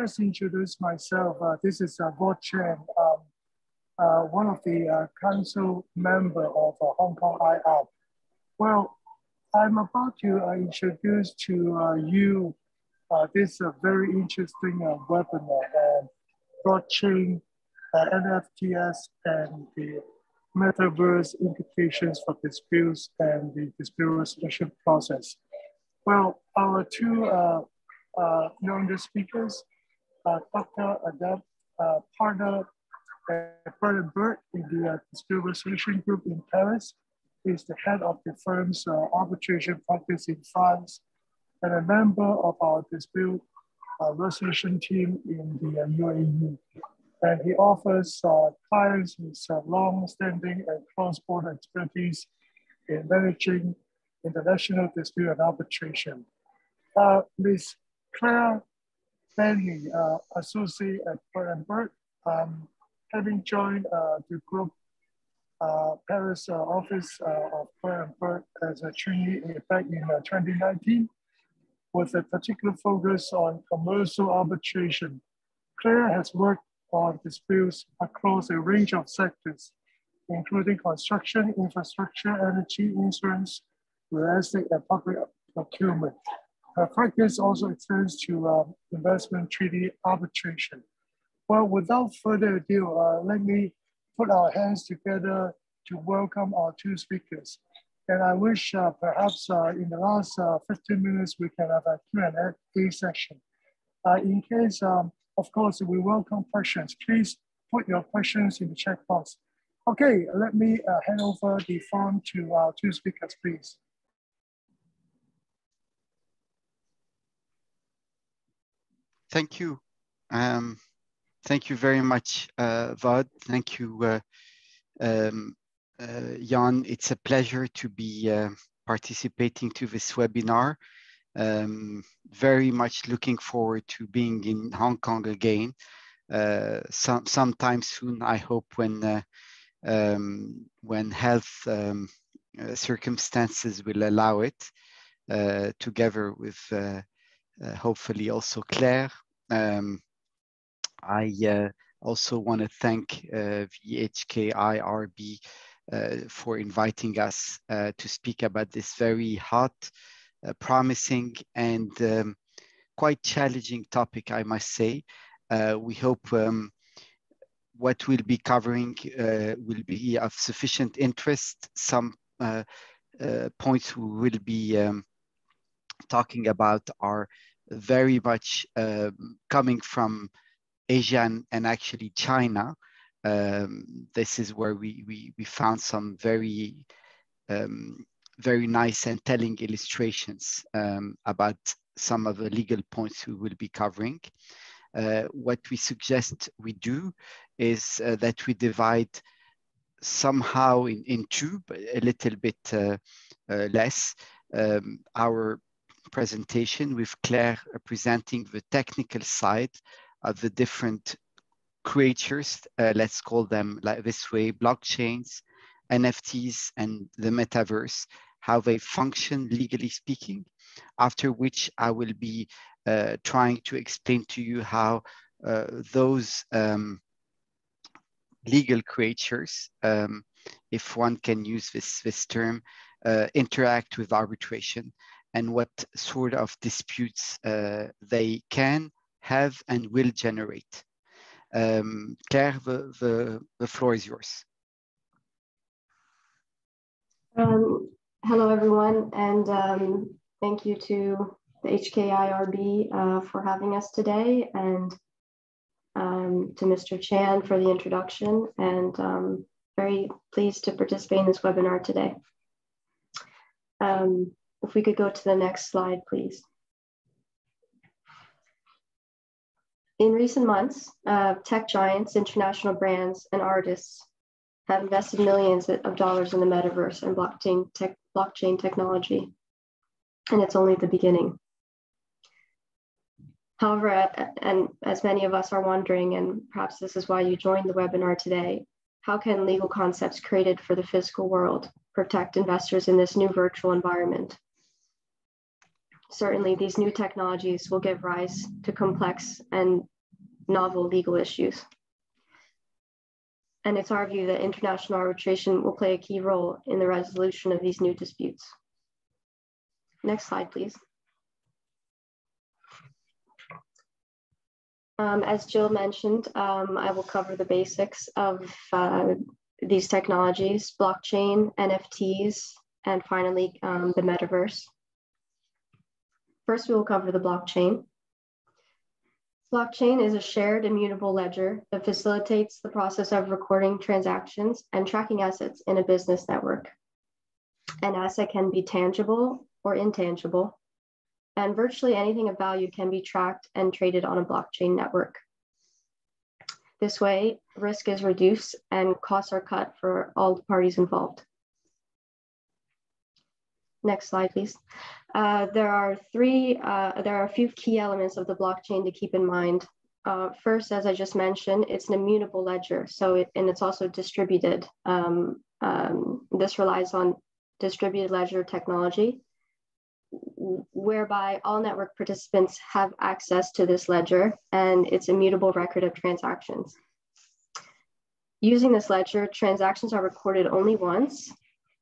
first introduce myself. Uh, this is uh, Bo Chen, um, uh, one of the uh, council member of uh, Hong Kong IR. Well, I'm about to uh, introduce to you this very interesting webinar on blockchain, NFTs, and the metaverse implications for disputes and the dispute resolution process. Well, our two uh, uh, speakers, Dr. Ahdab, uh, partner at Bird Bird in the uh, dispute resolution group in Paris, is the head of the firm's uh, arbitration practice in France and a member of our dispute uh, resolution team in the uh, UAE and he offers uh, clients with uh, long-standing and cross-border expertise in managing international dispute and arbitration. Uh, Ms. Claire Bentley, uh, associate at Bird, um, having joined uh, the group uh, Paris uh, office of Bird Bird as a trainee back in 2019, with a particular focus on commercial arbitration. Claire has worked on disputes across a range of sectors, including construction, infrastructure, energy, insurance, real estate, and public procurement. Her practice also extends to uh, investment treaty arbitration. Well, without further ado, uh, let me put our hands together to welcome our two speakers. And I wish uh, perhaps uh, in the last uh, 15 minutes, we can have a Q&A session. Uh, in case um, of course, we welcome questions. Please put your questions in the chat box. Okay, let me uh, hand over the phone to our two speakers, please. Thank you. Um, thank you very much, uh, Vod. Thank you, uh, um, uh, Jan. It's a pleasure to be uh, participating to this webinar. Um, very much looking forward to being in Hong Kong again. Uh, some sometime soon, I hope, when uh, um, when health um, circumstances will allow it, together with hopefully also Claire. Um, I also want to thank uh, VHKIRB for inviting us to speak about this very hot uh, promising and um, quite challenging topic, I must say. Uh, we hope um, what we'll be covering uh, will be of sufficient interest. Some uh, uh, points we will be um, talking about are very much um, coming from Asia and, and actually China. Um, this is where we, we, we found some very um, very nice and telling illustrations um, about some of the legal points we will be covering. Uh, what we suggest we do is uh, that we divide somehow in, in two, a little bit uh, uh less, um, our presentation with Claire presenting the technical side of the different creatures, uh, let's call them like this way, blockchains, NFTs, and the metaverse, how they function legally speaking, after which I will be uh, trying to explain to you how uh, those um, legal creatures, um, if one can use this, this term, uh, interact with arbitration and what sort of disputes uh, they can have and will generate. Um, Claire, the, the, the floor is yours. Um, hello, everyone, and um, thank you to the HKIArb uh, for having us today and um, to Mr. Chan for the introduction and um, very pleased to participate in this webinar today. Um, if we could go to the next slide, please. In recent months, uh, tech giants, international brands, and artists have invested millions of dollars in the metaverse and blockchain, tech, blockchain technology, and it's only the beginning. However, and as many of us are wondering, and perhaps this is why you joined the webinar today, how can legal concepts created for the physical world protect investors in this new virtual environment? Certainly these new technologies will give rise to complex and novel legal issues. And it's our view that international arbitration will play a key role in the resolution of these new disputes. Next slide, please. Um, as Jalal mentioned, um, I will cover the basics of uh, these technologies, blockchain, NFTs, and finally um, the metaverse. First, we will cover the blockchain. Blockchain is a shared immutable ledger that facilitates the process of recording transactions and tracking assets in a business network. An asset can be tangible or intangible, and virtually anything of value can be tracked and traded on a blockchain network. This way, risk is reduced and costs are cut for all the parties involved. Next slide, please. Uh, there are three, uh, there are a few key elements of the blockchain to keep in mind. Uh, first, as I just mentioned, it's an immutable ledger. So, it, and it's also distributed. Um, um, this relies on distributed ledger technology, whereby all network participants have access to this ledger and its immutable record of transactions. Using this ledger, transactions are recorded only once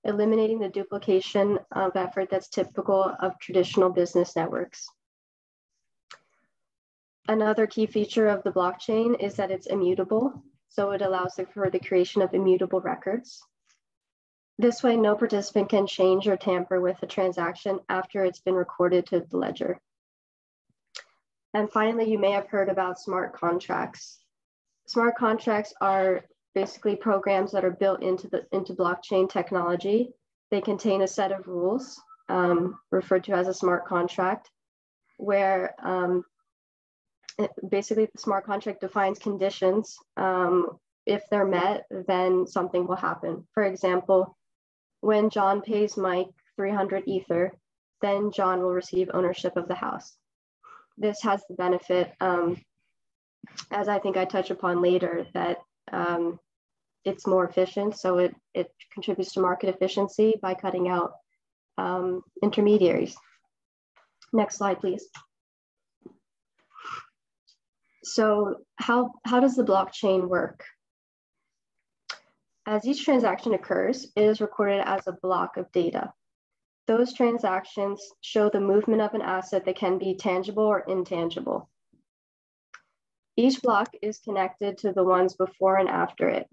eliminating the duplication of effort that's typical of traditional business networks. Another key feature of the blockchain is that it's immutable, so it allows for the creation of immutable records. This way, no participant can change or tamper with a transaction after it's been recorded to the ledger. And finally, you may have heard about smart contracts. Smart contracts are basically programs that are built into the into blockchain technology. They contain a set of rules um, referred to as a smart contract, where um, basically the smart contract defines conditions. Um, if they're met, then something will happen. For example, when John pays Mike 300 Ether, then John will receive ownership of the house. This has the benefit, um, as I think I touch upon later, that um, it's more efficient. So it, it contributes to market efficiency by cutting out um, intermediaries. Next slide, please. So how, how does the blockchain work? As each transaction occurs, it is recorded as a block of data. Those transactions show the movement of an asset that can be tangible or intangible. Each block is connected to the ones before and after it,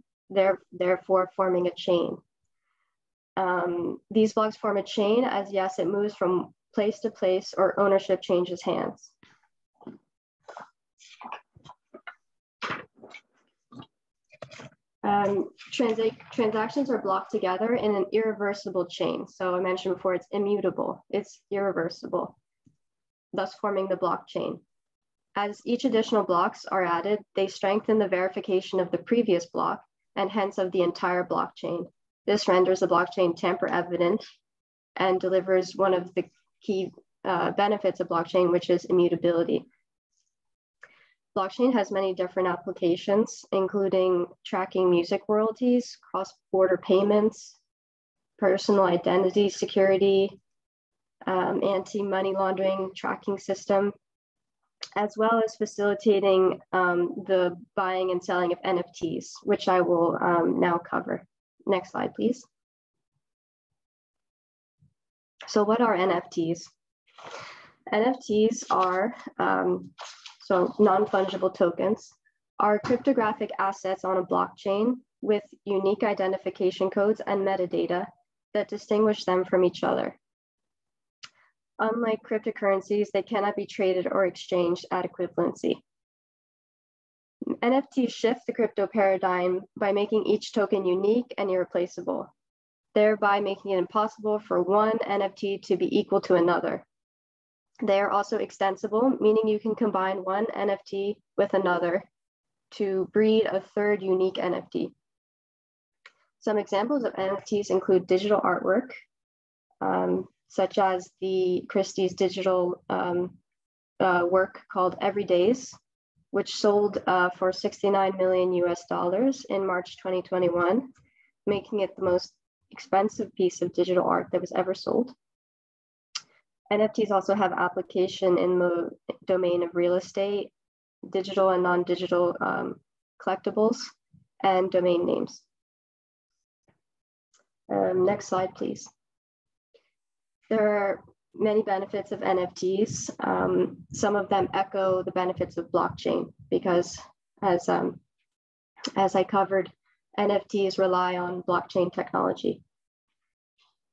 therefore forming a chain. Um, these blocks form a chain as yes, it moves from place to place or ownership changes hands. Um, transactions are blocked together in an irreversible chain. So I mentioned before, it's immutable, it's irreversible, thus forming the blockchain. As each additional blocks are added, they strengthen the verification of the previous block and hence of the entire blockchain. This renders the blockchain tamper evident and delivers one of the key uh, benefits of blockchain, which is immutability. Blockchain has many different applications, including tracking music royalties, cross-border payments, personal identity security, um, anti-money laundering tracking system, as well as facilitating um, the buying and selling of NFTs, which I will um, now cover. Next slide, please. So what are NFTs? NFTs are, um, so non-fungible tokens, are cryptographic assets on a blockchain with unique identification codes and metadata that distinguish them from each other. Unlike cryptocurrencies, they cannot be traded or exchanged at equivalency. NFTs shift the crypto paradigm by making each token unique and irreplaceable, thereby making it impossible for one NFT to be equal to another. They are also extensible, meaning you can combine one NFT with another to breed a third unique NFT. Some examples of NFTs include digital artwork, um, such as the Christie's digital um, uh, work called Everydays, which sold uh, for 69 million US dollars in March 2021, making it the most expensive piece of digital art that was ever sold. NFTs also have application in the domain of real estate, digital and non-digital um, collectibles, and domain names. Um, next slide, please. There are many benefits of NFTs. Um, some of them echo the benefits of blockchain because as, um, as I covered, NFTs rely on blockchain technology.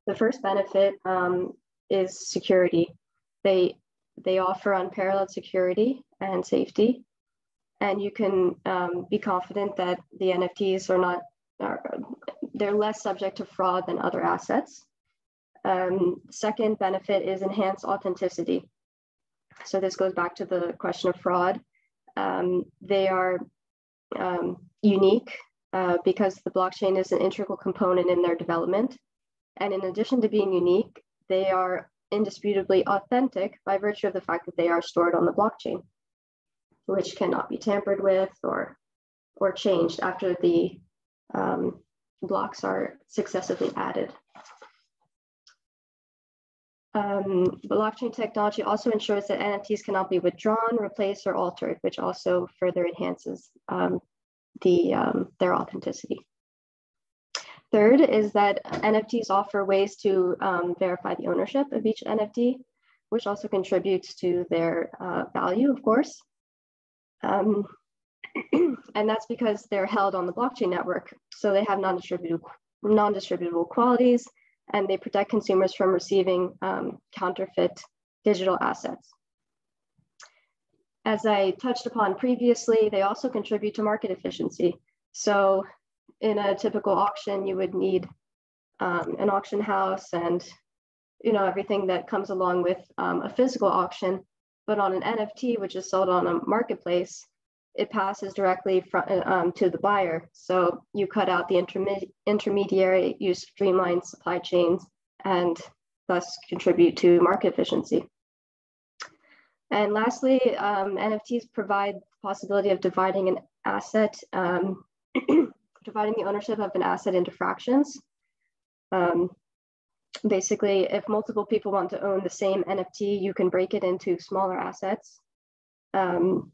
The first benefit um, is security. They, they offer unparalleled security and safety. And you can um, be confident that the NFTs are not, are, they're less subject to fraud than other assets. Um, second benefit is enhanced authenticity. So this goes back to the question of fraud. Um, they are um, unique uh, because the blockchain is an integral component in their development. And in addition to being unique, they are indisputably authentic by virtue of the fact that they are stored on the blockchain, which cannot be tampered with or, or changed after the um, blocks are successively added. Um, blockchain technology also ensures that NFTs cannot be withdrawn, replaced, or altered, which also further enhances um, the, um, their authenticity. Third is that NFTs offer ways to um, verify the ownership of each NFT, which also contributes to their uh, value, of course. Um, and that's because they're held on the blockchain network. So they have non-distributable non-distributable qualities and they protect consumers from receiving um, counterfeit digital assets. As I touched upon previously, they also contribute to market efficiency. So in a typical auction, you would need um, an auction house and you know everything that comes along with um, a physical auction. But on an NFT, which is sold on a marketplace, it passes directly from, um, to the buyer. So you cut out the interme intermediary, you streamline supply chains, and thus contribute to market efficiency. And lastly, um, NFTs provide the possibility of dividing an asset, um, dividing the ownership of an asset into fractions. Um, basically, if multiple people want to own the same NFT, you can break it into smaller assets. Um,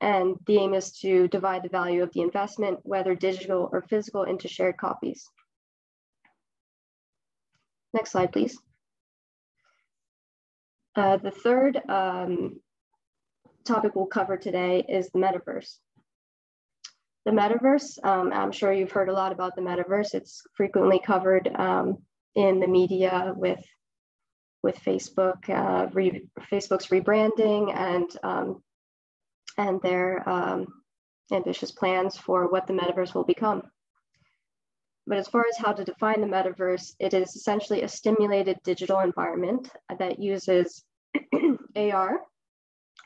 and the aim is to divide the value of the investment, whether digital or physical, into shared copies. Next slide, please. Uh, the third um, topic we'll cover today is the metaverse. The metaverse, um, I'm sure you've heard a lot about the metaverse. It's frequently covered um, in the media with, with Facebook, uh, re Facebook's rebranding and um, and their um, ambitious plans for what the metaverse will become. But as far as how to define the metaverse, it is essentially a stimulated digital environment that uses AR,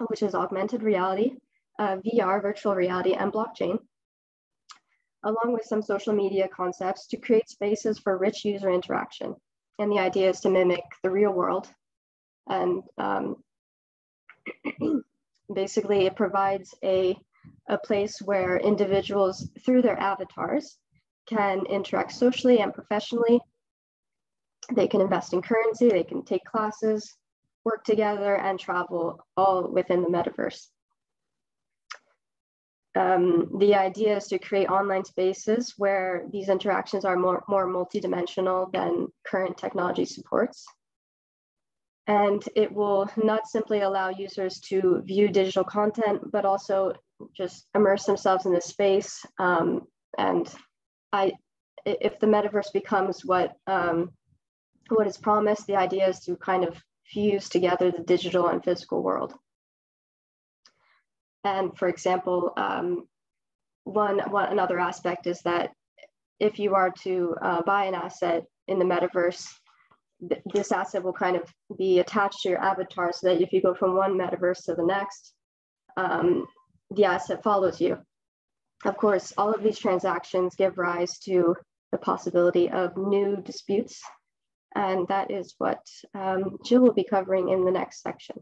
which is augmented reality, uh, VR, virtual reality, and blockchain, along with some social media concepts to create spaces for rich user interaction. And the idea is to mimic the real world and um, Basically, it provides a, a place where individuals, through their avatars, can interact socially and professionally. They can invest in currency, they can take classes, work together, and travel all within the metaverse. Um, the idea is to create online spaces where these interactions are more, more multidimensional than current technology supports. And it will not simply allow users to view digital content, but also just immerse themselves in the space. Um, and I, if the metaverse becomes what um, what is promised, the idea is to kind of fuse together the digital and physical world. And for example, um, one, one another aspect is that if you are to uh, buy an asset in the metaverse, this asset will kind of be attached to your avatar so that if you go from one metaverse to the next, um, the asset follows you. Of course, all of these transactions give rise to the possibility of new disputes. And that is what um, Jalal will be covering in the next section.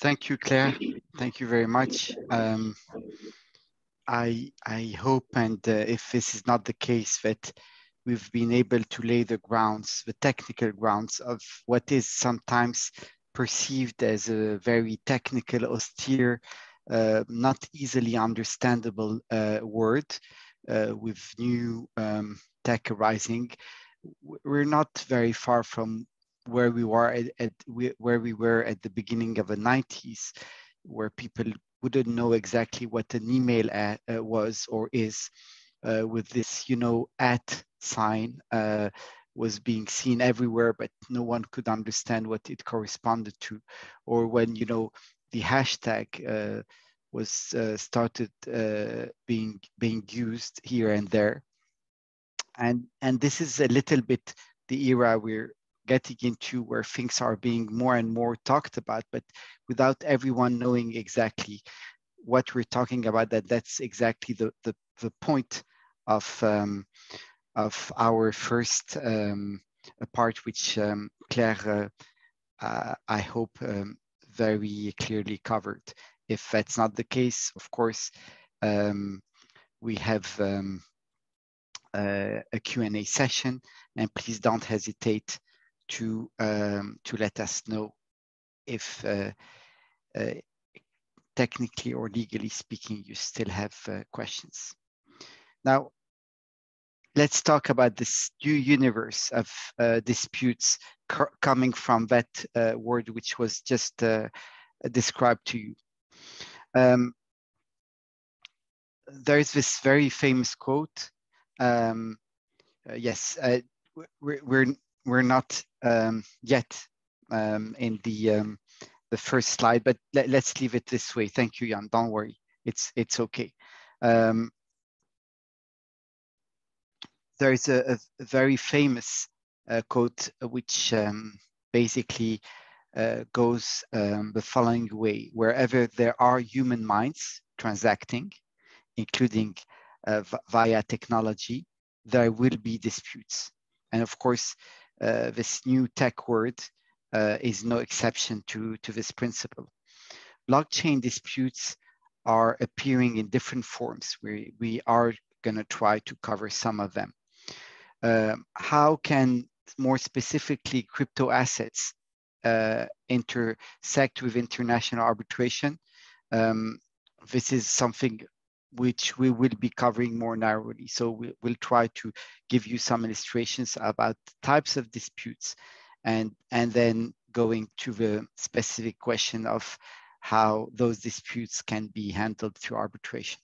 Thank you, Claire. Thank you very much. Um, I, I hope, and uh, if this is not the case, that we've been able to lay the grounds, the technical grounds of what is sometimes perceived as a very technical, austere, uh, not easily understandable uh, word uh, with new um, tech arising. We're not very far from where we were at, at where we were at the beginning of the 90s, where people wouldn't know exactly what an email at, uh, was or is uh, with this, you know, at sign uh, was being seen everywhere, but no one could understand what it corresponded to. Or when, you know, the hashtag uh, was uh, started uh, being, being used here and there. And, and this is a little bit the era we're getting into where things are being more and more talked about, but without everyone knowing exactly what we're talking about, that that's exactly the, the, the point of, um, of our first um, part, which um, Claire, uh, uh, I hope, um, very clearly covered. If that's not the case, of course, um, we have um, a, a Q&A session, and please don't hesitate to um, to let us know if uh, uh, technically or legally speaking you still have uh, questions. Now, let's talk about this new universe of uh, disputes coming from that uh, word which was just uh, described to you. Um, there is this very famous quote. Um, yes, we're, we're we're not um, yet um, in the um, the first slide, but let, us leave it this way. Thank you, Jan. Don't worry, it's it's okay. Um, there is a, a very famous uh, quote which um, basically uh, goes the following way: wherever there are human minds transacting, including uh, via technology, there will be disputes. And of course, uh, this new tech word uh, is no exception to, to this principle. Blockchain disputes are appearing in different forms. We, we are going to try to cover some of them. Um, how can more specifically crypto assets uh, intersect with international arbitration? Um, this is something which we will be covering more narrowly. So we, will try to give you some illustrations about types of disputes and, and then going to the specific question of how those disputes can be handled through arbitration.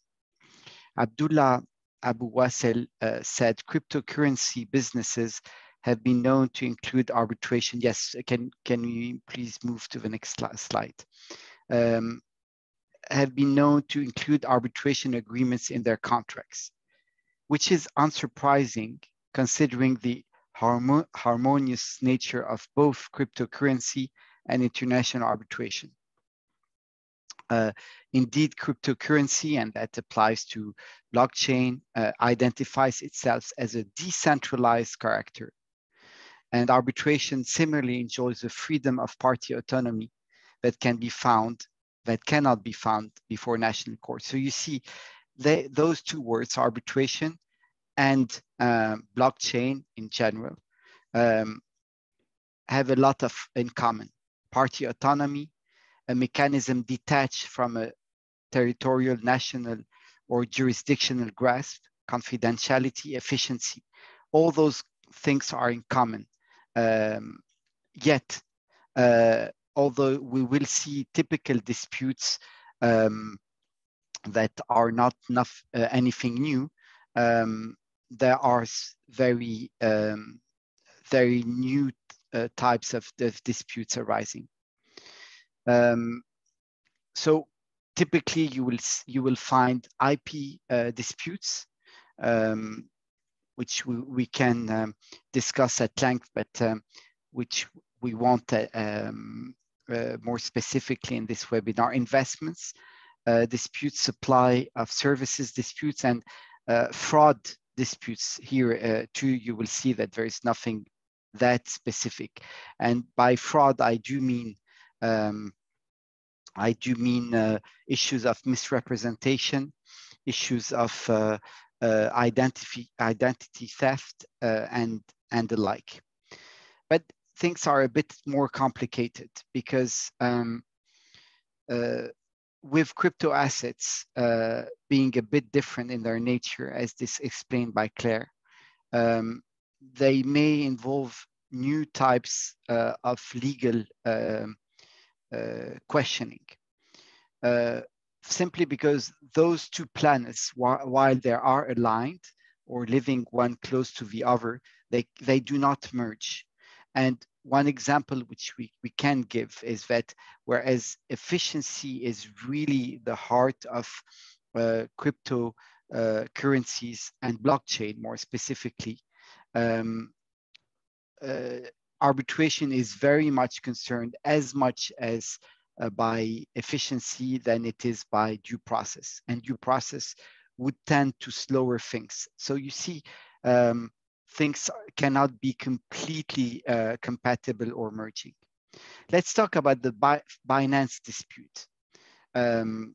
Abdullah Abu Wasel uh, said cryptocurrency businesses have been known to include arbitration. Yes, can, can we please move to the next slide? Um, have been known to include arbitration agreements in their contracts, which is unsurprising considering the harmo harmonious nature of both cryptocurrency and international arbitration. Uh, indeed, cryptocurrency, and that applies to blockchain, uh, identifies itself as a decentralized character. And arbitration similarly enjoys the freedom of party autonomy that can be found that cannot be found before national court. So you see they, those two words, arbitration and um, blockchain in general, um, have a lot of in common. Party autonomy, a mechanism detached from a territorial, national, or jurisdictional grasp, confidentiality, efficiency. All those things are in common. Um, yet, uh, although we will see typical disputes um, that are not enough, uh, anything new, um, there are very, um, very new uh, types of, of, disputes arising. Um, so typically you will, you will find IP uh, disputes, um, which we, we can um, discuss at length, but which we won't uh, um, more specifically in this webinar, investments, uh, disputes, supply of services disputes, and uh, fraud disputes. Here too, you will see that there is nothing that specific. And by fraud, I do mean um, I do mean uh, issues of misrepresentation, issues of uh, uh, identity, identity theft uh, and, and the like. But things are a bit more complicated because um, uh, with crypto assets uh, being a bit different in their nature, as this explained by Claire, um, they may involve new types uh, of legal um, uh, questioning. Uh, simply because those two planets, wh while they are aligned or living one close to the other, they, they do not merge. And one example which we, we can give is that whereas efficiency is really the heart of uh, crypto uh, currencies and blockchain more specifically, um, uh, arbitration is very much concerned as much as uh, by efficiency than it is by due process. And due process would tend to slower things. So you see, um, things cannot be completely uh, compatible or merging. Let's talk about the Binance dispute. Um,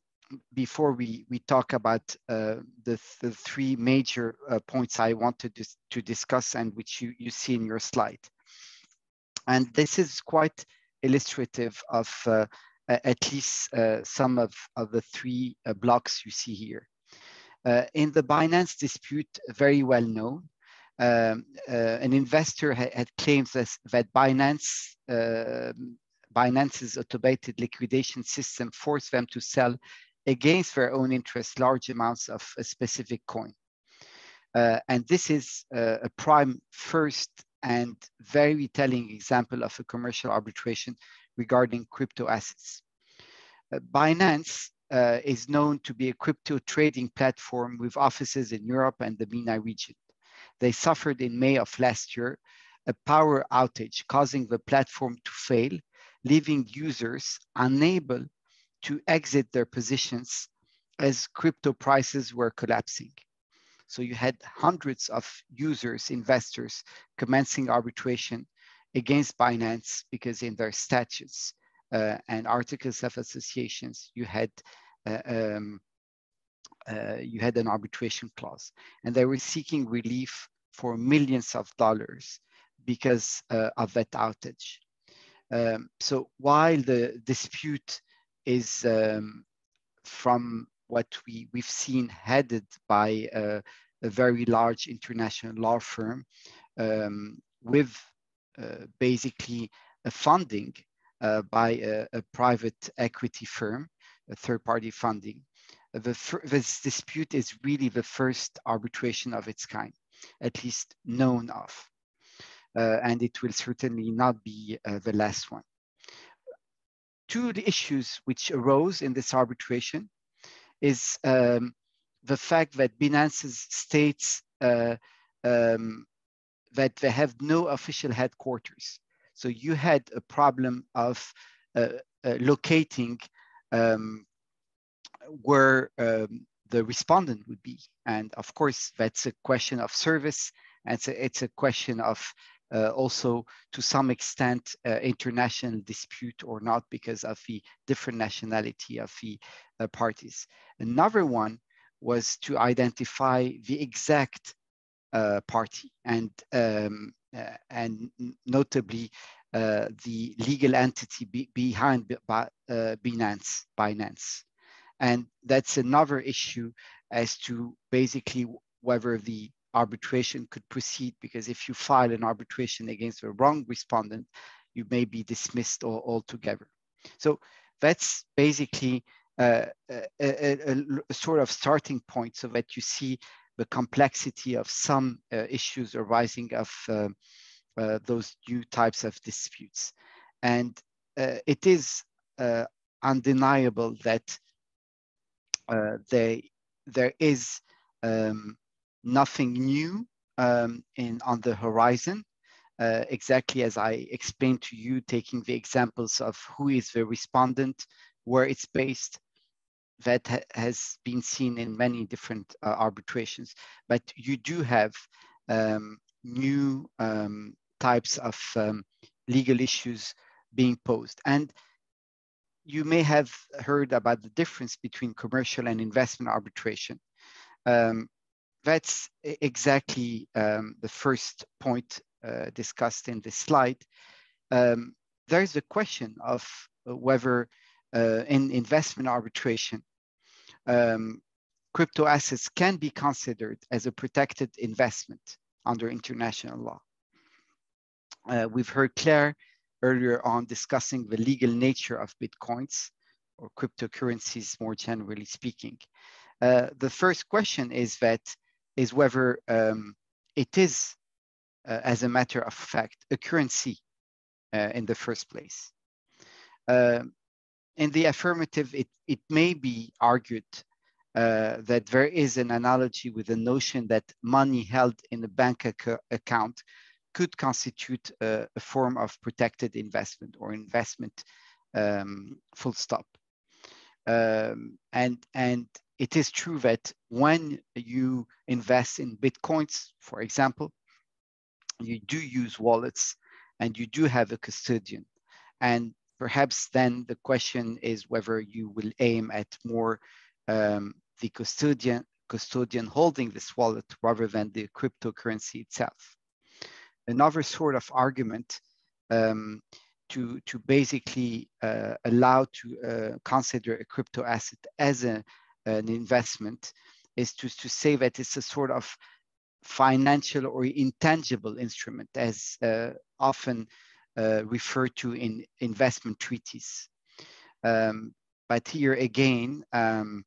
before we, we talk about uh, the, the three major uh, points I wanted to, to discuss and which you, you see in your slide. And this is quite illustrative of uh, at least uh, some of, of the three uh, blocks you see here. In the Binance dispute, very well known, um, an investor ha had claimed that, that Binance, Binance's automated liquidation system forced them to sell against their own interest large amounts of a specific coin. Uh, and this is uh, a prime first and very telling example of a commercial arbitration regarding crypto assets. Uh, Binance uh, is known to be a crypto trading platform with offices in Europe and the MENA region. They suffered in May of last year a power outage causing the platform to fail, leaving users unable to exit their positions as crypto prices were collapsing. So you had hundreds of users, investors commencing arbitration against Binance because in their statutes uh, and articles of associations, you had uh, um, uh, you had an arbitration clause, and they were seeking relief for millions of dollars because uh, of that outage. Um, so while the dispute is um, from what we, we've seen headed by a very large international law firm um, with uh, basically a funding uh, by a, a, private equity firm, a third party funding. The, this dispute is really the first arbitration of its kind, at least known of. Uh, and it will certainly not be uh, the last one two of the issues which arose in this arbitration is um, the fact that Binance states uh, um, that they have no official headquarters. So you had a problem of uh, uh, locating um, where um, the respondent would be. And of course, that's a question of service. And it's a, it's a question of uh, also to some extent uh, international dispute or not because of the different nationality of the uh, parties. Another one was to identify the exact uh, party and um, uh, and notably uh, the legal entity be behind Binance, Binance. And that's another issue as to basically whether the arbitration could proceed because if you file an arbitration against the wrong respondent, you may be dismissed all, altogether. So that's basically uh, a, a, a, sort of starting point so that you see the complexity of some uh, issues arising of uh, uh those new types of disputes. And uh, it is uh, undeniable that they, there is um, nothing new um, in on the horizon. Uh, exactly as I explained to you, taking the examples of who is the respondent, where it's based, that ha has been seen in many different uh, arbitrations. But you do have um, new um, types of um, legal issues being posed. And you may have heard about the difference between commercial and investment arbitration. Um, that's exactly um, the first point uh, discussed in this slide. Um, there's a question of whether uh, in investment arbitration, um, crypto assets can be considered as a protected investment under international law. Uh, we've heard Claire earlier on discussing the legal nature of Bitcoins or cryptocurrencies more generally speaking. Uh, the first question is that is whether um, it is, uh, as a matter of fact, a currency uh, in the first place. Um, in the affirmative, it, it may be argued uh, that there is an analogy with the notion that money held in a bank ac account could constitute a, a, form of protected investment or investment um, full stop. Um, and, and it is true that when you invest in Bitcoins, for example, you do use wallets and you do have a custodian. And perhaps then the question is whether you will aim at more um, the custodian, custodian holding this wallet rather than the cryptocurrency itself. Another sort of argument um, to, to basically uh, allow to uh, consider a crypto asset as a, an investment is to, to say that it's a sort of financial or intangible instrument as uh, often uh, referred to in investment treaties. Um, but here again, um,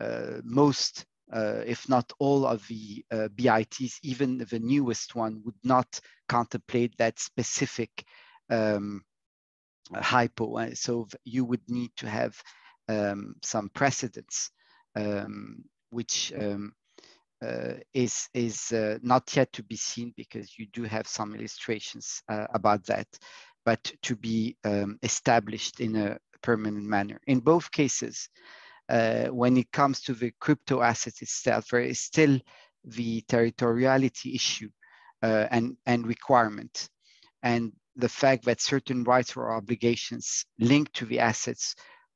uh, most, uh, if not all of the uh, BITs, even the newest one, would not contemplate that specific um, hypo. So you would need to have um, some precedents, um, which um, uh, is is uh, not yet to be seen because you do have some illustrations uh, about that, but to be um, established in a permanent manner. In both cases, uh, when it comes to the crypto asset itself, there is still the territoriality issue uh, and, and requirement. And the fact that certain rights or obligations linked to the assets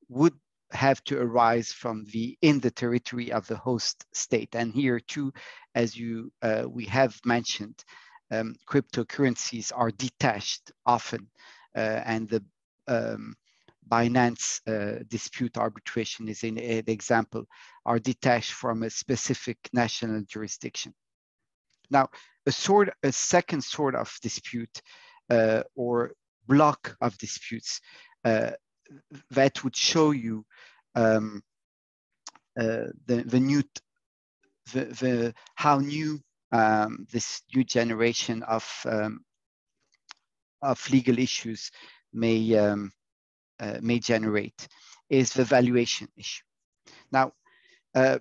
would have to arise from the in the territory of the host state. And here too, as you uh, we have mentioned, um, cryptocurrencies are detached often, uh, and the um, Binance uh, dispute arbitration is an, an example, are detached from a specific national jurisdiction. Now, a sort, a second sort of dispute uh, or block of disputes uh, that would show you um, uh, the, the new, the, the, how new um, this new generation of, um, of legal issues may, um, uh, may generate is the valuation issue. Now, uh,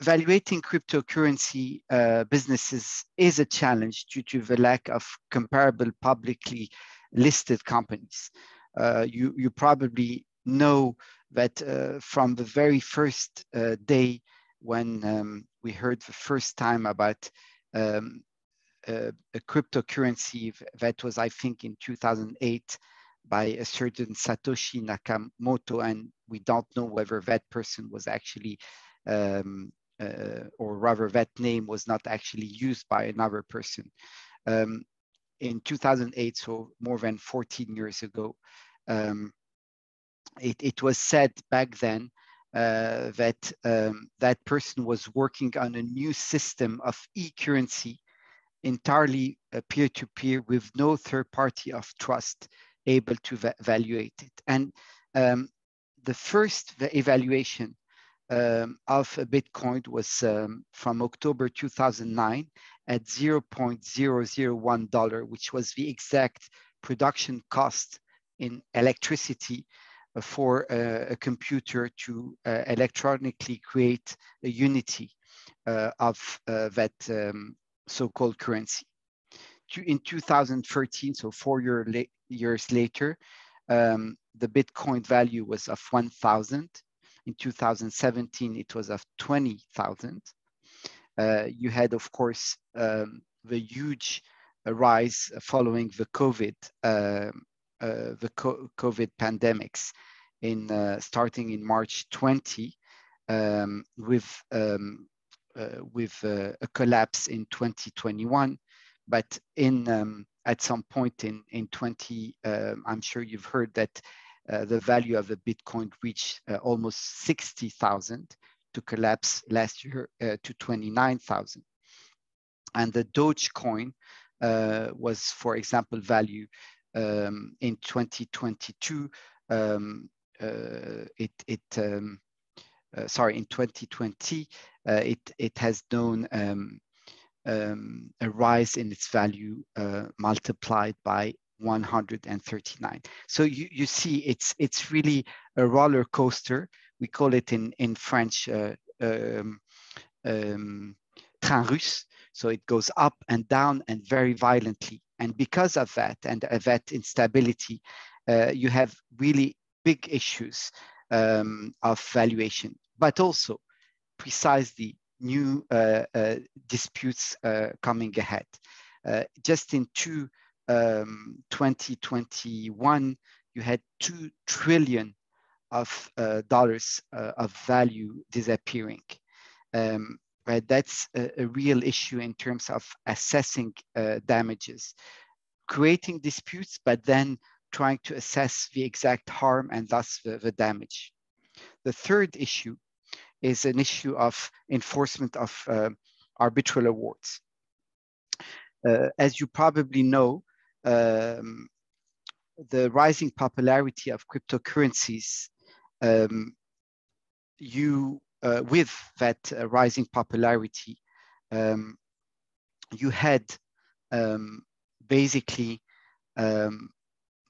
valuating cryptocurrency uh, businesses is a challenge due to the lack of comparable publicly listed companies. Uh, you, you probably know that uh, from the very first uh, day when um, we heard the first time about um, a, a, cryptocurrency that was, I think, in 2008 by a certain Satoshi Nakamoto, and we don't know whether that person was actually, um, uh, or rather that name was not actually used by another person. Um, in 2008, so more than 14 years ago, um, it, it, was said back then uh, that um, that person was working on a new system of e-currency entirely peer-to-peer with no third party of trust able to evaluate it. And um, the first evaluation um, of a Bitcoin was um, from October 2009 at $0.001, which was the exact production cost in electricity uh, for uh, a computer to uh, electronically create a unity uh, of uh, that um, so-called currency. In 2013, so four year la years later, um, the Bitcoin value was of 1,000. In 2017, it was of 20,000. Uh, you had, of course, um, the huge rise following the COVID, uh, uh, the COVID pandemics in uh, starting in March 20, um, with um, with uh, a collapse in 2021, but in um, at some point in in 20, um, I'm sure you've heard that uh, the value of the Bitcoin reached uh, almost 60,000 to collapse last year uh, to 29,000. And the Dogecoin uh, was, for example, value um, in 2022. Um, it it um, sorry in 2020 it it has known um, um, a rise in its value uh, multiplied by 139. So you, you see it's it's really a roller coaster. We call it in, in French uh, um, um, train russe. So it goes up and down and very violently. And because of that and of that instability, uh, you have really big issues um, of valuation, but also precisely new uh, uh, disputes uh, coming ahead. just in two, um, 2021, you had two trillion of dollars of value disappearing. Um, right? That's a, a, real issue in terms of assessing uh, damages, creating disputes, but then trying to assess the exact harm and thus the, the damage. The third issue is an issue of enforcement of uh, arbitral awards. Uh, as you probably know, um, the rising popularity of cryptocurrencies, um, you uh, with that uh, rising popularity, um, you had um, basically um,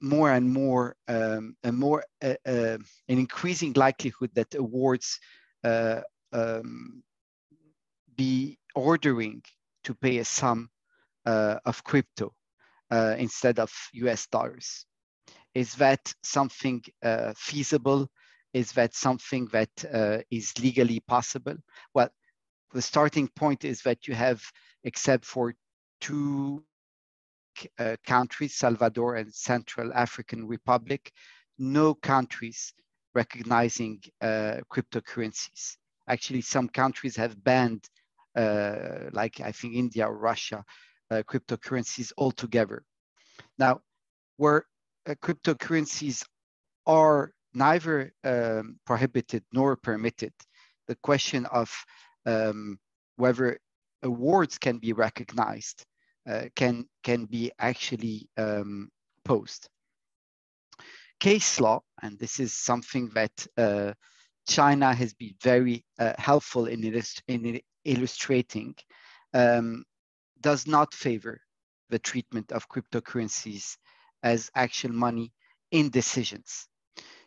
more and more um, a more uh, uh, an increasing likelihood that awards um, be ordering to pay a sum uh, of crypto uh, instead of US dollars. Is that something uh, feasible? Is that something that uh, is legally possible? Well, the starting point is that you have, except for two uh, countries, Salvador and Central African Republic, no countries recognizing uh, cryptocurrencies. Actually, some countries have banned, uh, like I think India or Russia, uh, cryptocurrencies altogether. Now, where cryptocurrencies are neither um, prohibited nor permitted, the question of um, whether awards can be recognized uh, can, can be actually um, posed case law, and this is something that uh, China has been very uh, helpful in, illust in illustrating, um, does not favor the treatment of cryptocurrencies as actual money in decisions.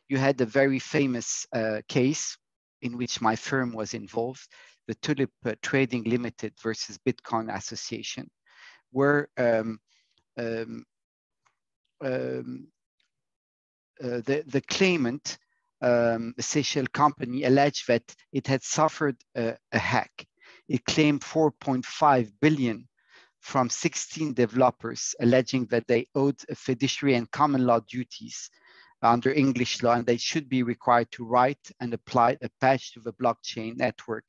You had a very famous uh, case in which my firm was involved, the Tulip uh, Trading Limited versus Bitcoin Association, where um, um, um, the, the claimant, um, the Seychelles company, alleged that it had suffered a, a hack. It claimed 4.5 billion from 16 developers, alleging that they owed fiduciary and common law duties under English law, and they should be required to write and apply a patch to the blockchain network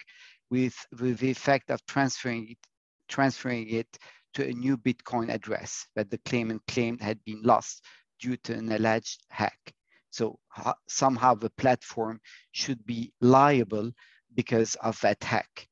with, with the effect of transferring it, transferring it to a new Bitcoin address that the claimant claimed had been lost due to an alleged hack. So somehow the platform should be liable because of that hack.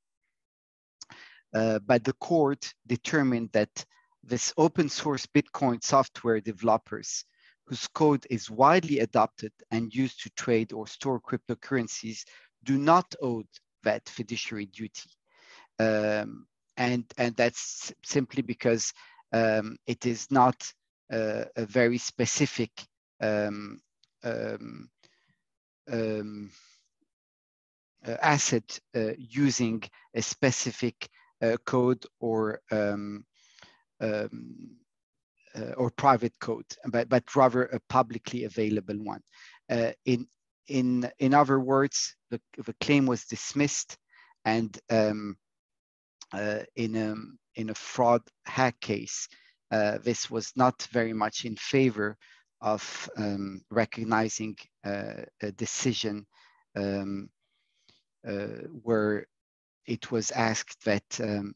Uh, but the court determined that this open source Bitcoin software developers whose code is widely adopted and used to trade or store cryptocurrencies do not owe that fiduciary duty. Um, and, and that's simply because um, it is not a very specific um, um, um uh, asset uh, using a specific uh, code or um, um, or private code, but, but rather a publicly available one. in in in other words, the, the claim was dismissed, and um, uh, in a in a fraud hack case, uh, this was not very much in favor of um, recognizing uh, a decision um, uh, where it was asked that um,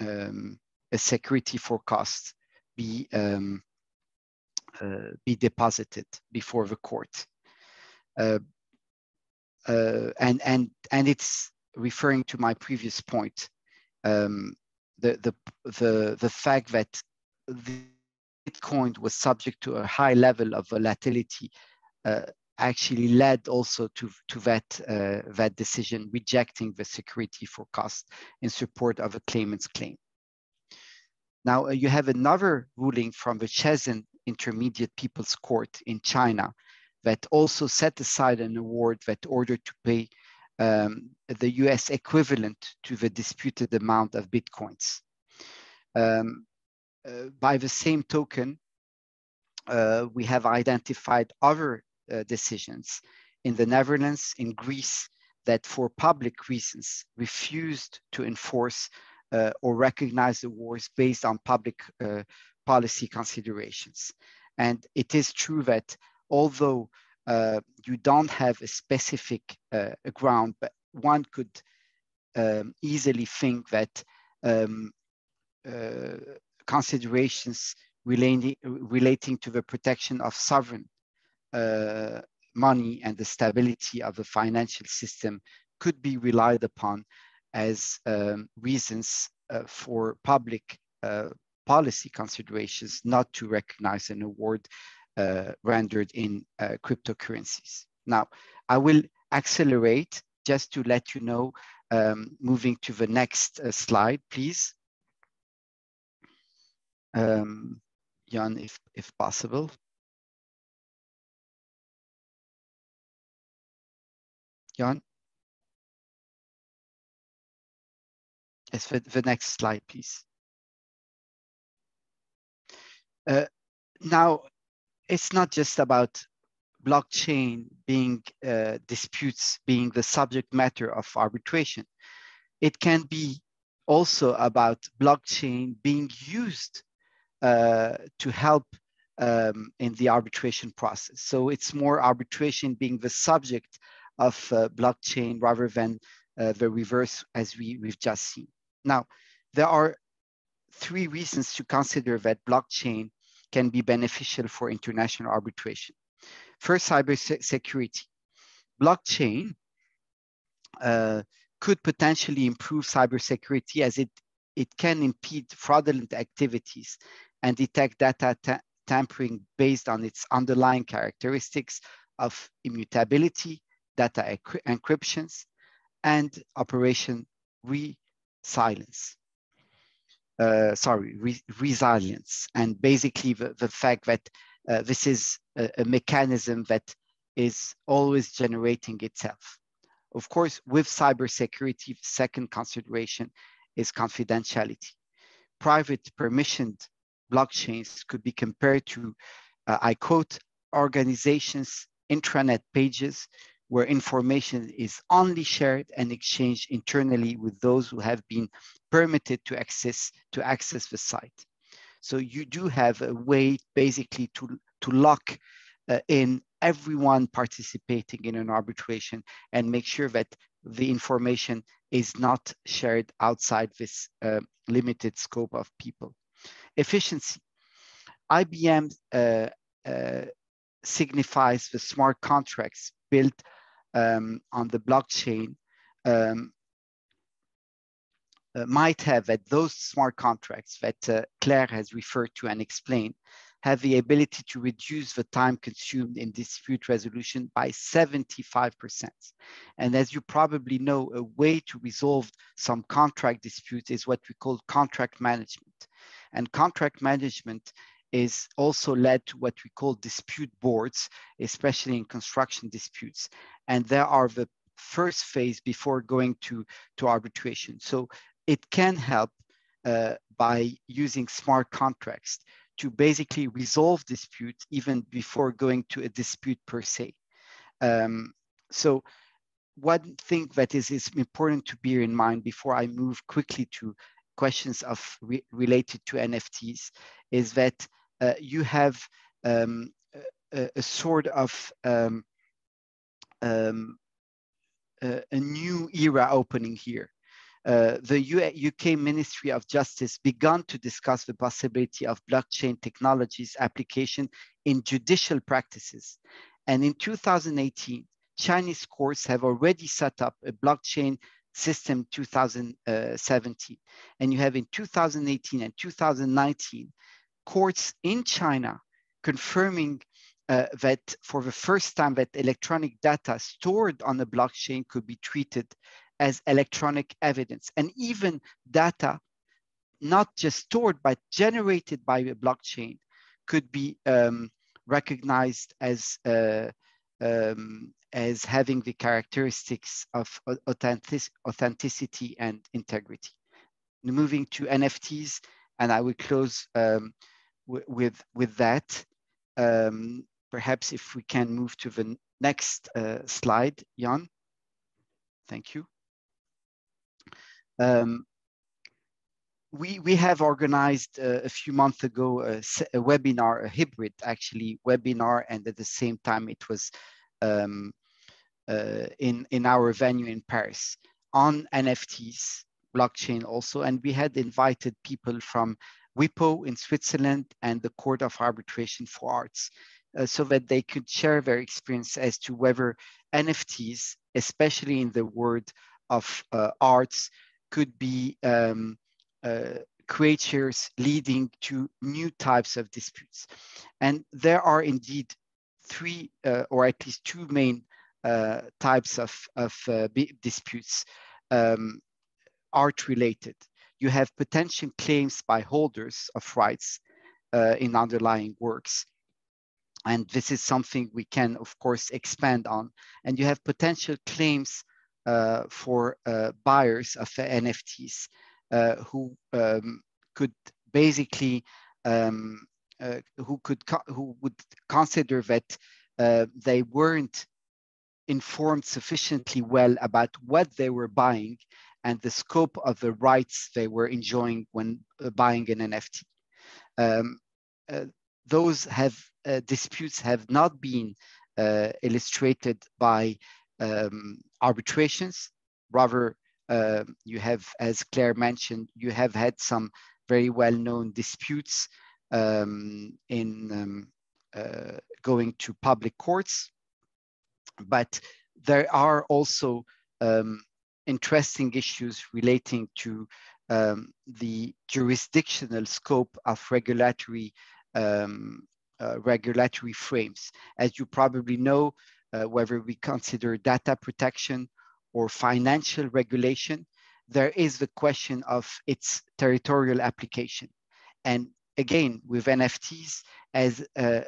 um, a security for costs be um, uh, be deposited before the court. Uh, and and and it's referring to my previous point, um, the the the the fact that the Bitcoin was subject to a high level of volatility uh, actually led also to, to that, uh, that decision rejecting the security for costs in support of a claimant's claim. Now uh, you have another ruling from the Shenzhen Intermediate People's Court in China that also set aside an award that ordered to pay um, the US equivalent to the disputed amount of Bitcoins. Um, by the same token, uh, we have identified other uh, decisions in the Netherlands, in Greece, that for public reasons refused to enforce uh, or recognize the wars based on public uh, policy considerations. And it is true that although uh, you don't have a specific ground, but one could um, easily think that um, considerations relating, relating to the protection of sovereign uh, money and the stability of the financial system could be relied upon as um, reasons uh, for public uh, policy considerations not to recognize an award uh, rendered in uh, cryptocurrencies. Now, I will accelerate just to let you know, um, moving to the next uh, slide, please um, Jan, if, if possible. Jan? Yes, the, the next slide, please. Uh, now, it's not just about blockchain being uh, disputes being the subject matter of arbitration. It can be also about blockchain being used to help um, in the arbitration process. So it's more arbitration being the subject of uh, blockchain rather than uh, the reverse as we, we've just seen. Now, there are three reasons to consider that blockchain can be beneficial for international arbitration. First, cyber se security. Blockchain uh, could potentially improve cybersecurity as it, it can impede fraudulent activities and detect data ta tampering based on its underlying characteristics of immutability, data encryptions, and operation resilience. Uh, sorry, re resilience. And basically the, the fact that uh, this is a, a mechanism that is always generating itself. Of course, with cybersecurity, second consideration is confidentiality. Private permissioned blockchains could be compared to, uh, I quote, organizations' intranet pages where information is only shared and exchanged internally with those who have been permitted to access to access the site. So you do have a way basically to, to lock uh, in everyone participating in an arbitration and make sure that the information is not shared outside this uh, limited scope of people efficiency. IBM uh, uh, signifies the smart contracts built um, on the blockchain um, uh, might have that those smart contracts that uh, Claire has referred to and explained have the ability to reduce the time consumed in dispute resolution by 75%. And as you probably know, a way to resolve some contract disputes is what we call contract management. And contract management is also led to what we call dispute boards, especially in construction disputes. And there are the first phase before going to, to arbitration. So it can help uh, by using smart contracts to basically resolve disputes even before going to a dispute per se. Um, so one thing that is, is important to bear in mind before I move quickly to questions of re related to NFTs is that uh, you have um, a, a, sort of um, um, uh, a new era opening here. Uh, the UK Ministry of Justice began to discuss the possibility of blockchain technologies application in judicial practices. And in 2018, Chinese courts have already set up a blockchain system 2017. And you have in 2018 and 2019, courts in China confirming uh, that for the first time that electronic data stored on a blockchain could be treated as electronic evidence and even data not just stored but generated by a blockchain could be um, recognized as uh, um, as having the characteristics of authentic authenticity and integrity. Moving to NFTs, and I will close um, with with that. Um, perhaps if we can move to the next uh, slide, Jan. Thank you. Um, we, we have organized uh, a few months ago a, a, webinar, a hybrid actually webinar, and at the same time it was um, uh, in, in our venue in Paris on NFTs, blockchain also, and we had invited people from WIPO in Switzerland and the Court of Arbitration for Arts uh, so that they could share their experience as to whether NFTs, especially in the world of uh, arts, could be um, uh, creatures leading to new types of disputes. And there are indeed three uh, or at least two main uh, types of, of uh, disputes um, art related. You have potential claims by holders of rights uh, in underlying works. And this is something we can, of course, expand on. And you have potential claims for uh, buyers of NFTs uh, who um, could basically um, who could who would consider that they weren't informed sufficiently well about what they were buying and the scope of the rights they were enjoying when uh, buying an NFT. Um, uh, those have uh, disputes have not been illustrated by um, arbitrations. Rather, uh, you have, as Claire mentioned, you have had some very well-known disputes um, in um, uh, going to public courts. But there are also um, interesting issues relating to um, the jurisdictional scope of regulatory um, uh, regulatory frames. As you probably know, whether we consider data protection or financial regulation, there is the question of its territorial application. And again, with NFTs, as uh,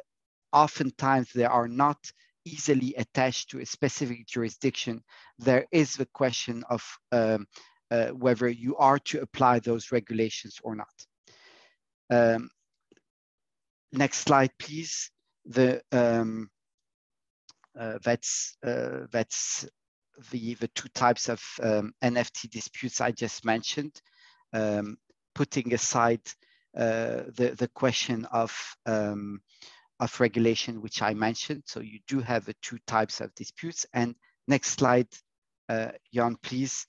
oftentimes they are not easily attached to a specific jurisdiction, there is the question of um, uh, whether you are to apply those regulations or not. Um, next slide, please. The um, uh, that's uh, that's the the two types of um, NFT disputes I just mentioned. Um, putting aside uh, the the question of um, of regulation, which I mentioned. So you do have the two types of disputes. And next slide, uh, Jan, please.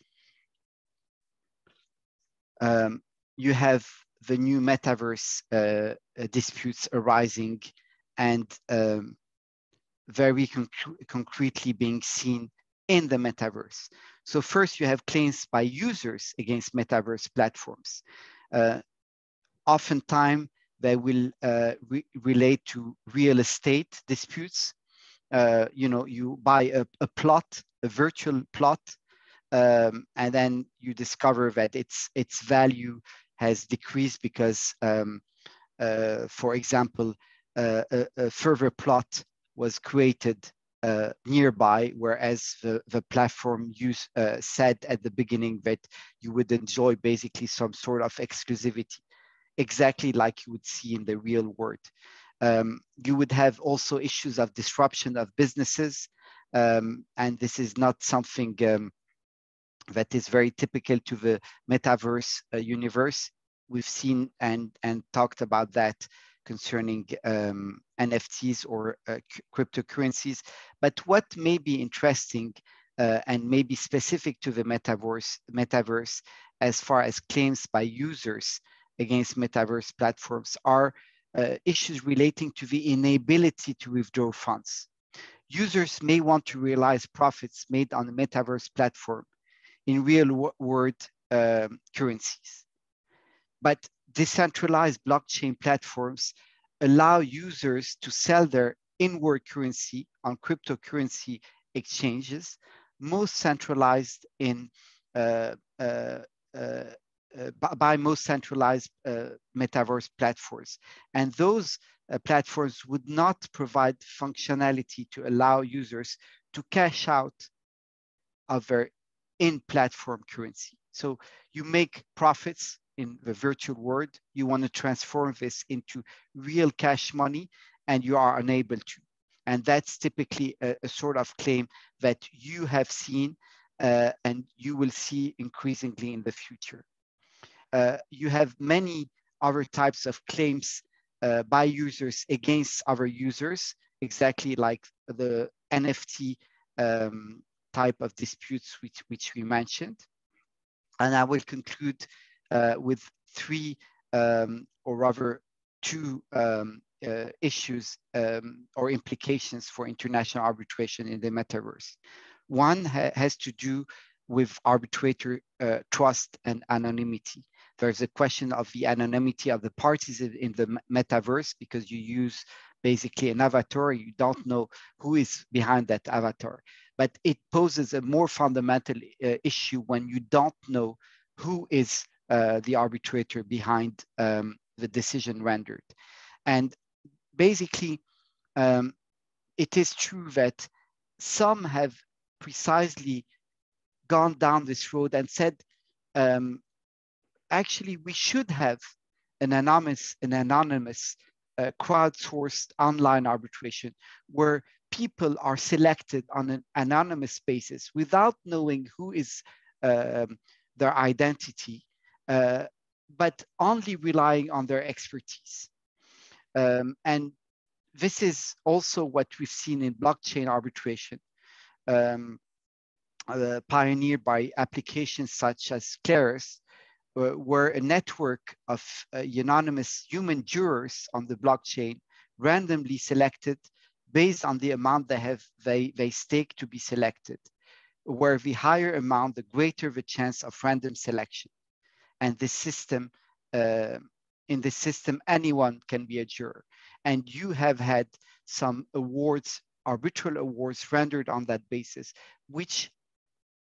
Um, you have the new metaverse uh, disputes arising and um, very concretely being seen in the metaverse. So first you have claims by users against metaverse platforms. Uh, oftentimes they will uh, re relate to real estate disputes. Uh, you know, you buy a, a, plot, a virtual plot, um, and then you discover that its its value has decreased because, um, uh, for example, uh, a, a further plot was created uh, nearby, whereas the, the platform use, uh, said at the beginning that you would enjoy basically some sort of exclusivity, exactly like you would see in the real world. Um, you would have also issues of disruption of businesses, um, and this is not something um, that is very typical to the metaverse uh, universe. We've seen and, and talked about that concerning um, NFTs or uh, cryptocurrencies. But what may be interesting uh, and maybe specific to the metaverse, metaverse as far as claims by users against metaverse platforms are uh, issues relating to the inability to withdraw funds. Users may want to realize profits made on the metaverse platform in real world um, currencies. But decentralized blockchain platforms allow users to sell their inward currency on cryptocurrency exchanges, most centralized in uh, uh, uh, uh by most centralized uh, metaverse platforms. And those uh, platforms would not provide functionality to allow users to cash out of their in-platform currency. So you make profits in the virtual world, you want to transform this into real cash money and you are unable to. And that's typically a, a sort of claim that you have seen uh, and you will see increasingly in the future. Uh, you have many other types of claims uh, by users against other users, exactly like the NFT um, type of disputes which, which we mentioned. And I will conclude with three um, or rather two um, uh, issues um, or implications for international arbitration in the metaverse. One ha has to do with arbitrator uh, trust and anonymity. There's a question of the anonymity of the parties in the metaverse because you use basically an avatar, you don't know who is behind that avatar. But it poses a more fundamental uh, issue when you don't know who is uh, the arbitrator behind um, the decision rendered. And basically, um, it is true that some have precisely gone down this road and said, um, actually, we should have an anonymous, an anonymous uh, crowdsourced online arbitration where people are selected on an anonymous basis without knowing who is um, their identity, uh, but only relying on their expertise. Um, and this is also what we've seen in blockchain arbitration, um, uh, pioneered by applications such as Kleros, uh, where a network of uh, unanimous human jurors on the blockchain randomly selected based on the amount they have they, they stake to be selected, where the higher amount, the greater the chance of random selection. And this system uh, in the system, anyone can be a juror. And you have had some awards, arbitral awards rendered on that basis, which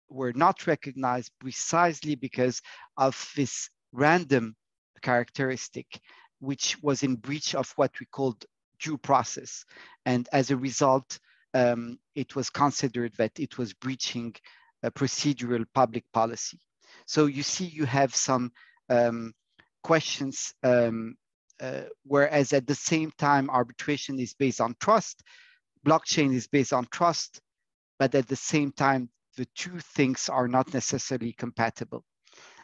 were not recognized precisely because of this random characteristic, which was in breach of what we called due process. And as a result, um, it was considered that it was breaching a procedural public policy. So you see, you have some um, questions, um, uh, whereas at the same time, arbitration is based on trust, blockchain is based on trust, but at the same time, the two things are not necessarily compatible.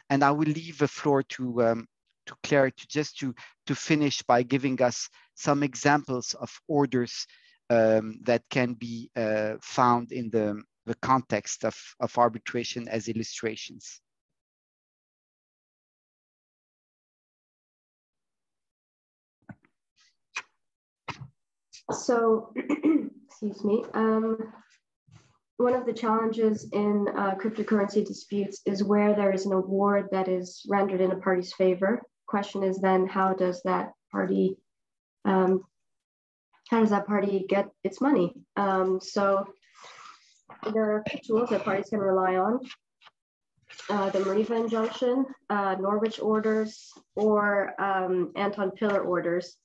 And I will leave the floor to, um, to Claire to just to, to finish by giving us some examples of orders um, that can be uh, found in the, the context of, of arbitration as illustrations. So, excuse me. Um, one of the challenges in uh, cryptocurrency disputes is where there is an award that is rendered in a party's favor. Question is then, how does that party, um, how does that party get its money? Um, so there are tools that parties can rely on. Uh, the Mareva injunction, uh, Norwich orders, or um, Anton Piller orders.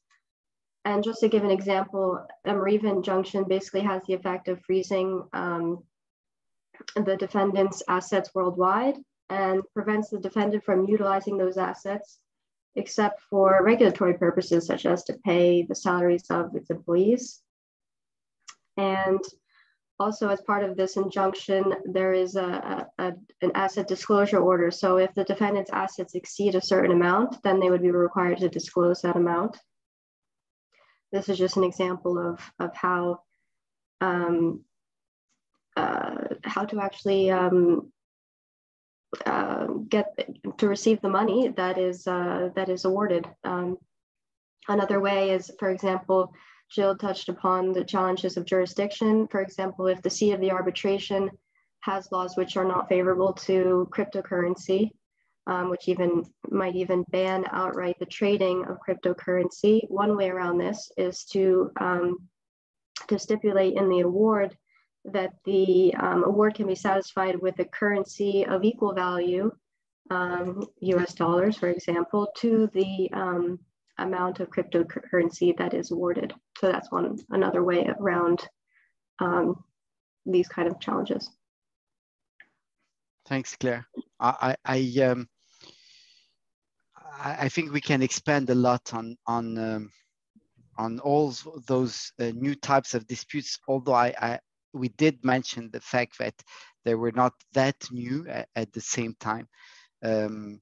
And just to give an example, a Mareva injunction basically has the effect of freezing um, the defendant's assets worldwide and prevents the defendant from utilizing those assets except for regulatory purposes, such as to pay the salaries of its employees. And also as part of this injunction, there is a, a, an asset disclosure order. So if the defendant's assets exceed a certain amount, then they would be required to disclose that amount. This is just an example of, of how um, uh, how to actually um, uh, get to receive the money that is uh, that is awarded. Um, another way is, for example, Jill touched upon the challenges of jurisdiction. For example, if the seat of the arbitration has laws which are not favorable to cryptocurrency, um, which even might even ban outright the trading of cryptocurrency. One way around this is to um, to stipulate in the award that the um, award can be satisfied with a currency of equal value, um, US dollars, for example, to the um, amount of cryptocurrency that is awarded. So that's one another way around um, these kind of challenges. Thanks, Claire. I, I, um, I think we can expand a lot on on um, on all those uh, new types of disputes. Although I, I, we did mention the fact that they were not that new at, at the same time. Um,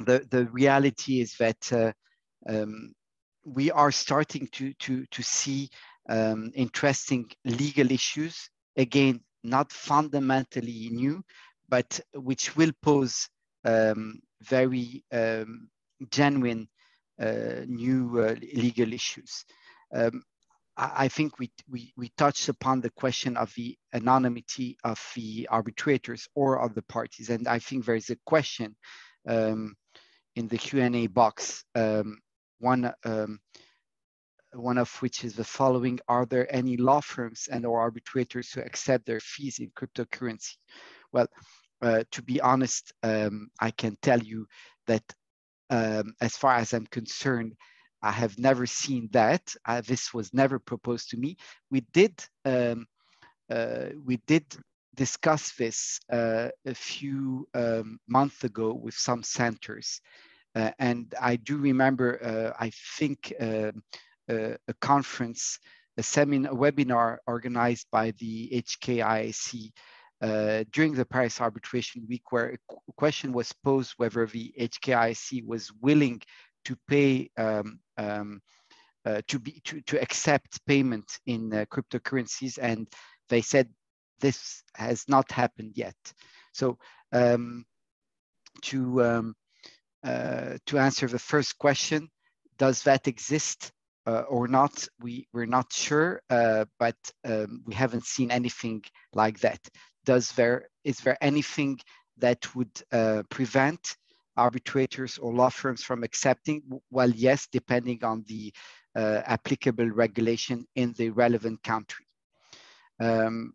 the the reality is that uh, um, we are starting to to to see um, interesting legal issues again not fundamentally new but which will pose um, very um, genuine uh, new uh, legal issues. Um, I, think we, we, we touched upon the question of the anonymity of the arbitrators or of the parties. And I think there's a question um, in the Q&A box, um, one, um, one of which is the following, are there any law firms and or arbitrators who accept their fees in cryptocurrency? Well, uh, to be honest, um, I can tell you that um, as far as I'm concerned, I have never seen that. Uh, this was never proposed to me. We did um, uh, we did discuss this uh, a few um, months ago with some centers, uh, and I do remember. I think um, a conference, a seminar, a webinar organized by the HKIAC uh, during the Paris Arbitration Week, where a question was posed whether the HKIC was willing to pay um, um, uh, to be to, to accept payment in uh, cryptocurrencies, and they said this has not happened yet. So um, to um, uh, to answer the first question, does that exist? Uh, or not, we, we're not sure, uh, but um, we haven't seen anything like that does there is there anything that would uh, prevent arbitrators or law firms from accepting? Well, yes, depending on the uh, applicable regulation in the relevant country. Um,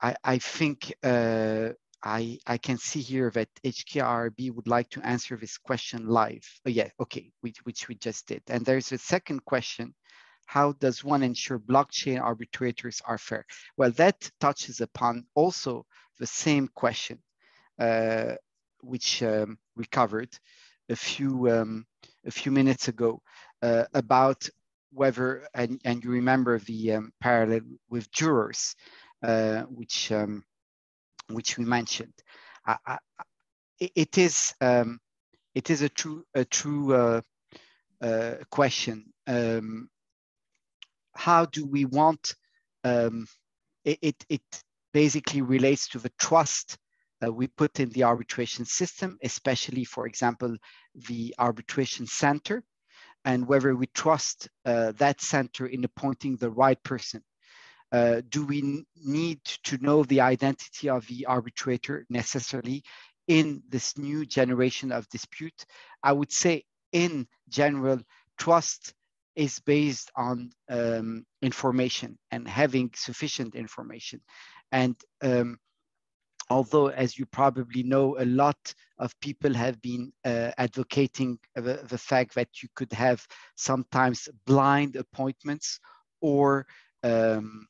I, I, think uh, I, I can see here that HKIArb would like to answer this question live. Oh, yeah, okay, which, which we just did. And there's a second question how does one ensure blockchain arbitrators are fair? Well, that touches upon also the same question, uh, which um, we covered a few um, a few minutes ago uh, about whether and, and you remember the um, parallel with jurors, uh, which um, which we mentioned. I, I, it is um, it is a true a true uh, uh, question. How do we want um, it, it, it, basically relates to the trust uh, we put in the arbitration system, especially, for example, the arbitration center, and whether we trust uh, that center in appointing the right person. Uh, do we need to know the identity of the arbitrator necessarily in this new generation of dispute? I would say in general, trust is based on um, information and having sufficient information. And um, although, as you probably know, a lot of people have been uh, advocating the, the, fact that you could have sometimes blind appointments or um,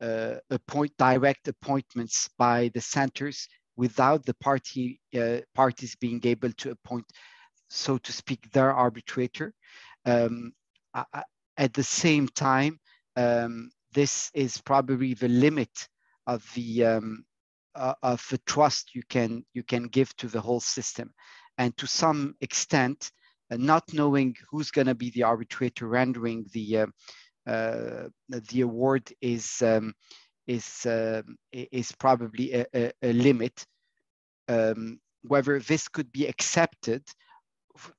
uh, appoint direct appointments by the centers without the party uh, parties being able to appoint, so to speak, their arbitrator. Um, at the same time, um, this is probably the limit of the um, uh, of the trust you can you can give to the whole system, and to some extent, uh, not knowing who's going to be the arbitrator rendering the uh, the award is um, is um, is probably a, a, a limit. Um, whether this could be accepted,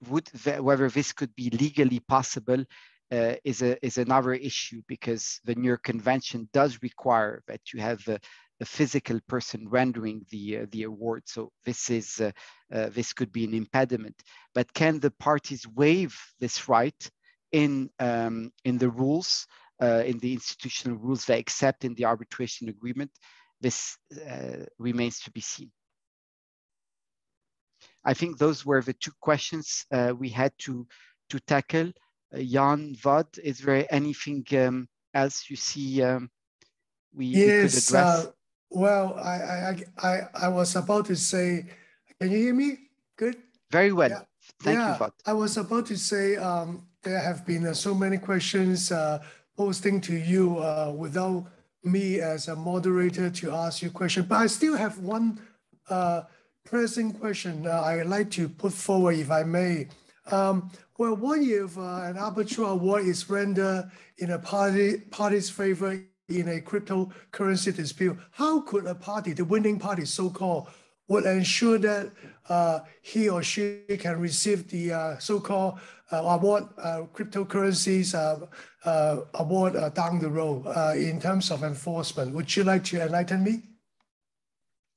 would whether this could be legally possible, uh, is a is another issue because the New York Convention does require that you have a, a physical person rendering the uh, the award. So this is uh, uh this could be an impediment. But can the parties waive this right in um, in the rules? uh, in the institutional rules they accept in the arbitration agreement, this uh, remains to be seen. I think those were the two questions uh, we had to, to tackle. Uh, Jan, Vod, is there anything um, else you see um, we, yes, we uh, well, I, I, I, I was about to say, can you hear me? Good? Very well. Yeah. Thank yeah, you, Vod. I was about to say um, there have been uh, so many questions posting to you uh, without me as a moderator to ask you a question. But I still have one uh, pressing question uh, I'd like to put forward, if I may. Um, well, what if uh, an arbitral award is rendered in a party party's favor in a cryptocurrency dispute? How could a party, the winning party, so-called, would ensure that uh, he or she can receive the uh, so-called uh, award uh, cryptocurrencies uh, award down the road in terms of enforcement. Would you like to enlighten me?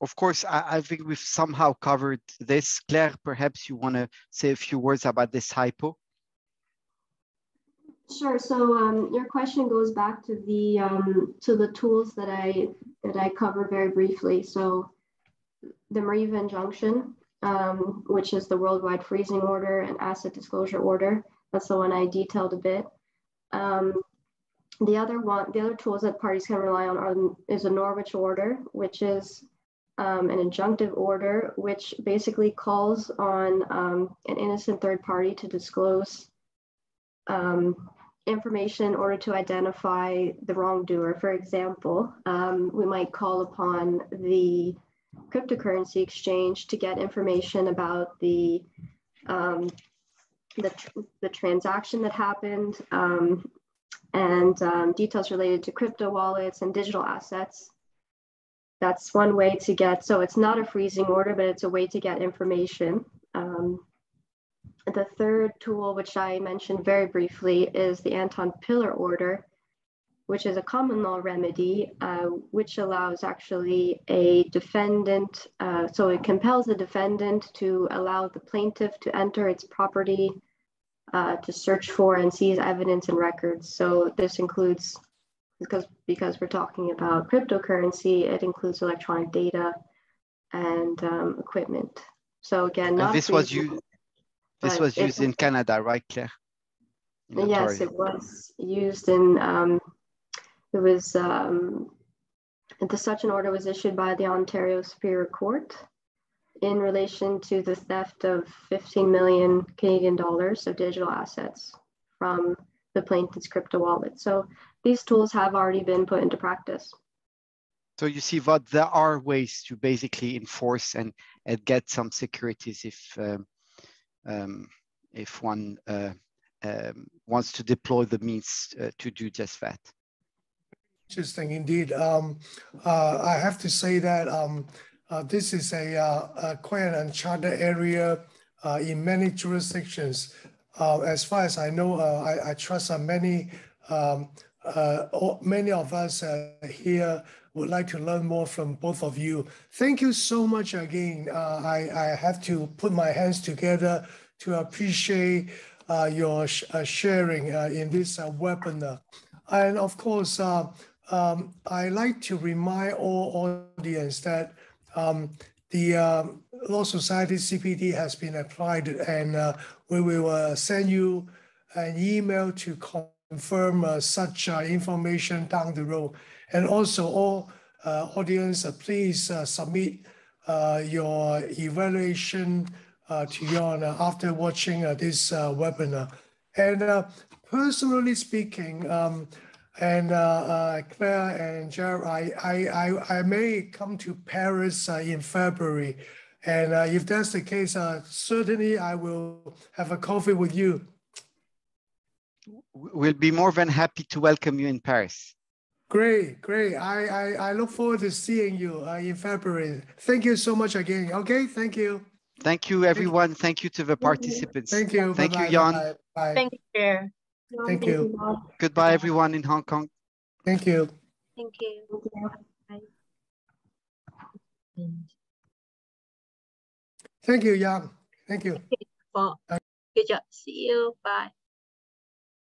Of course, I, I think we've somehow covered this. Claire, perhaps you want to say a few words about this hypo? Sure. So um, your question goes back to the um, to the tools that I that I covered very briefly. So the Mareva injunction, um, which is the worldwide freezing order and asset disclosure order. That's the one I detailed a bit. Um, the other one, the other tools that parties can rely on are is a Norwich order, which is um, an injunctive order, which basically calls on um, an innocent third party to disclose um, information in order to identify the wrongdoer. For example, um, we might call upon the cryptocurrency exchange to get information about the um, the, tr the transaction that happened um, and details related to crypto wallets and digital assets. That's one way to get, so it's not a freezing order, but it's a way to get information. Um, the third tool, which I mentioned very briefly, is the Anton Piller order, which is a common law remedy, uh, which allows actually a defendant, uh, so it compels the defendant to allow the plaintiff to enter its property uh, to search for and seize evidence and records. So this includes, because, because we're talking about cryptocurrency, it includes electronic data and um, equipment. So again, not this was used. This was used in Canada, right, Claire? Yes, it was used in um, it was um, the, such an order was issued by the Ontario Superior Court in relation to the theft of 15 million Canadian dollars of digital assets from the plaintiff's crypto wallet. So these tools have already been put into practice. So you see what there are ways to basically enforce and, and get some securities if um, um, if one uh, um, wants to deploy the means uh, to do just that. Interesting indeed. Um, uh, I have to say that um, uh, this is a, uh, a, quite an uncharted area uh, in many jurisdictions. Uh, as far as I know, uh, I, I, trust many um, many of us here would like to learn more from both of you. Thank you so much again. I, I have to put my hands together to appreciate your sh sharing in this webinar. And of course, um, I like to remind all audience that um, the um, Law Society CPD has been applied and uh, we will uh, send you an email to confirm uh, such uh, information down the road. And also all uh, audience, uh, please submit your evaluation to Jan after watching this webinar. And personally speaking, um, and uh, uh, Claire and Jalal, I, I, I, may come to Paris uh, in February. And uh, if that's the case, uh, certainly I will have a coffee with you. We'll be more than happy to welcome you in Paris. Great, great. I, I, I look forward to seeing you uh, in February. Thank you so much again. Okay, thank you. Thank you, everyone. Thank you to the participants. Thank you. Thank you, Bye-bye, Jan. bye-bye, Thank you, Chair. Thank you. Bob. Goodbye, everyone in Hong Kong. Thank you. Thank you. Thank you. Mm. Thank you, Yang. Thank you. For good job. See you. Bye.